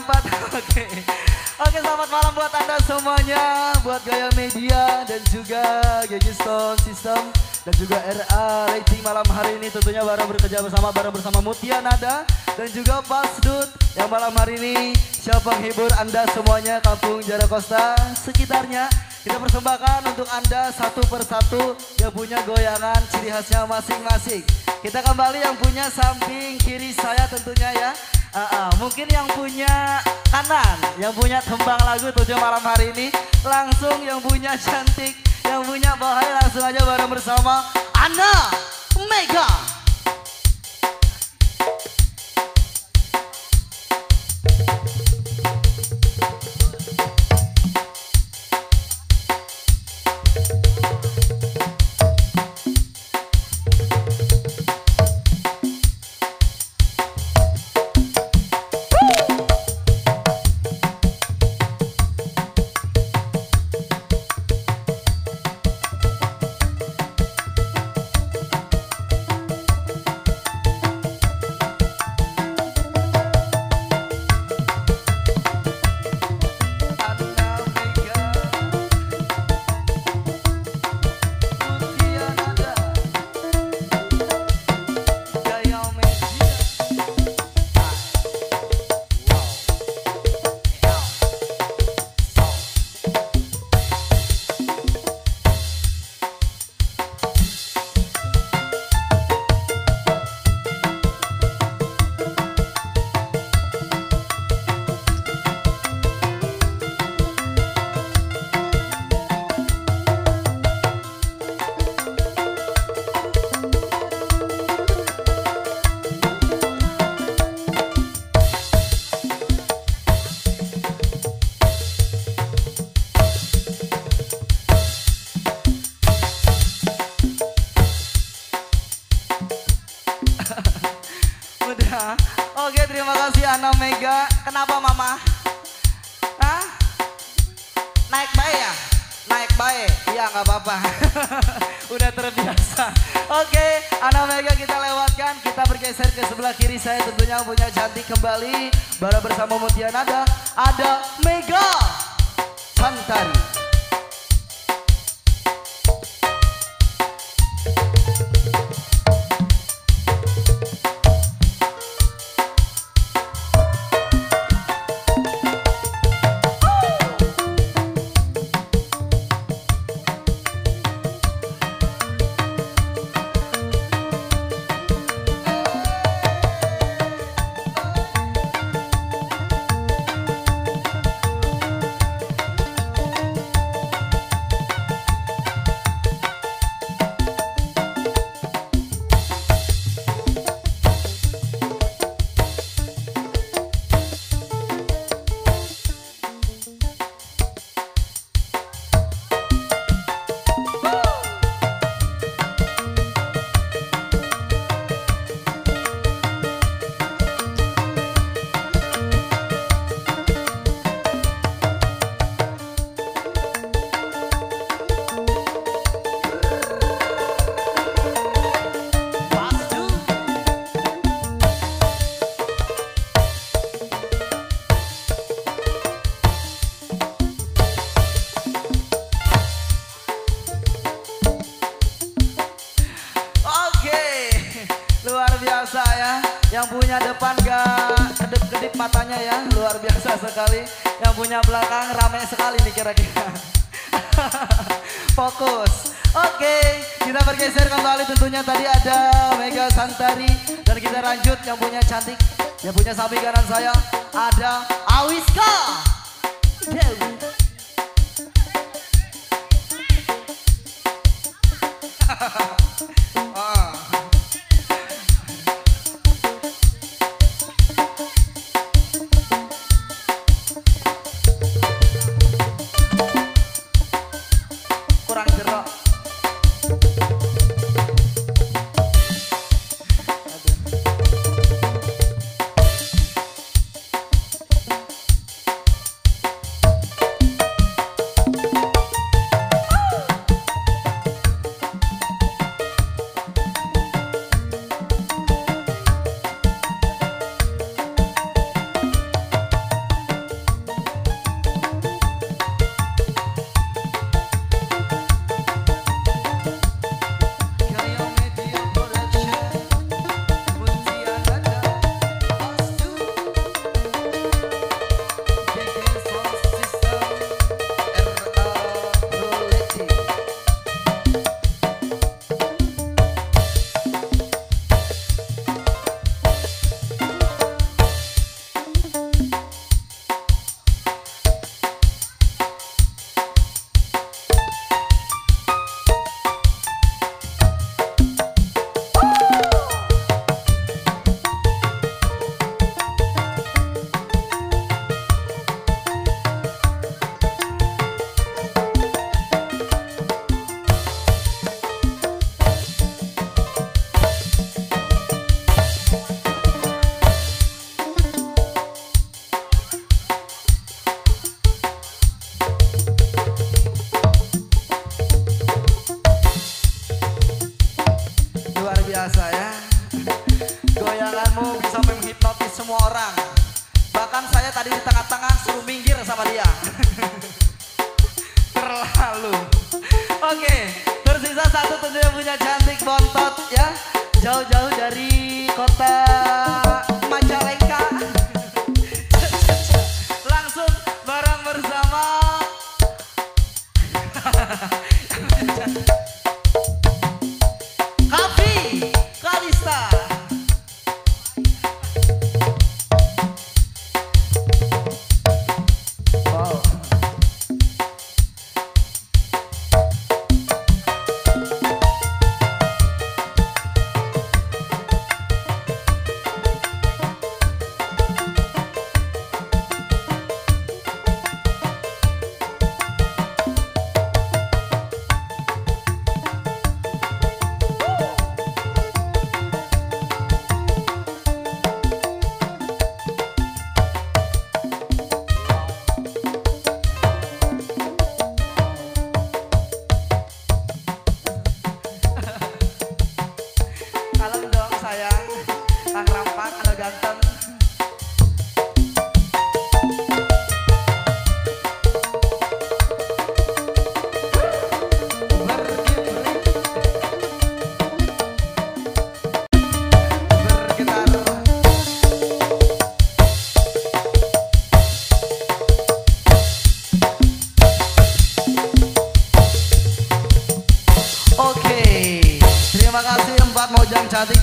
Oke. Selamat malam buat anda semuanya Buat Gaya Media dan juga Gigi Stone System Dan juga RA Rating malam hari ini tentunya bareng bekerja bersama Bareng bersama Mutia Nada Dan juga Pasdut yang malam hari ini Siapa penghibur anda semuanya Kampung Jarakosta sekitarnya. Kita persembahkan untuk anda satu persatu Yang punya goyangan ciri khasnya masing-masing. Kita kembali yang punya samping kiri saya tentunya ya Uh, uh, mungkin yang punya kanan, yang punya tembang lagu tujuh malam hari ini, langsung yang punya cantik, yang punya bahaya langsung aja bareng bersama Ana Mega. Oke Ana Mega kita lewatkan. Kita bergeser ke sebelah kiri saya tentunya punya cantik kembali. Bareng bersama Mutianada ada Mega Santari. Yang punya depan gak kedip-kedip matanya ya Luar biasa sekali. Yang punya belakang rame sekali nih kira-kira. Fokus. Oke kita bergeser kembali. Tentunya tadi ada Mega Santari. Dan kita lanjut. Yang punya cantik Yang punya samping kanan saya Ada Awiska. Dewi saya tadi di tengah-tengah suruh minggir sama dia. Terlalu. Oke, tersisa satu tentunya punya cantik bontot ya. Jauh-jauh dari kota Majalengka. Langsung bareng bersama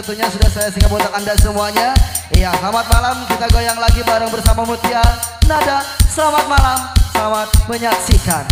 tentunya sudah saya singkat untuk anda semuanya. Iya, selamat malam kita goyang lagi bareng bersama Mutia. Nada, selamat malam, selamat menyaksikan.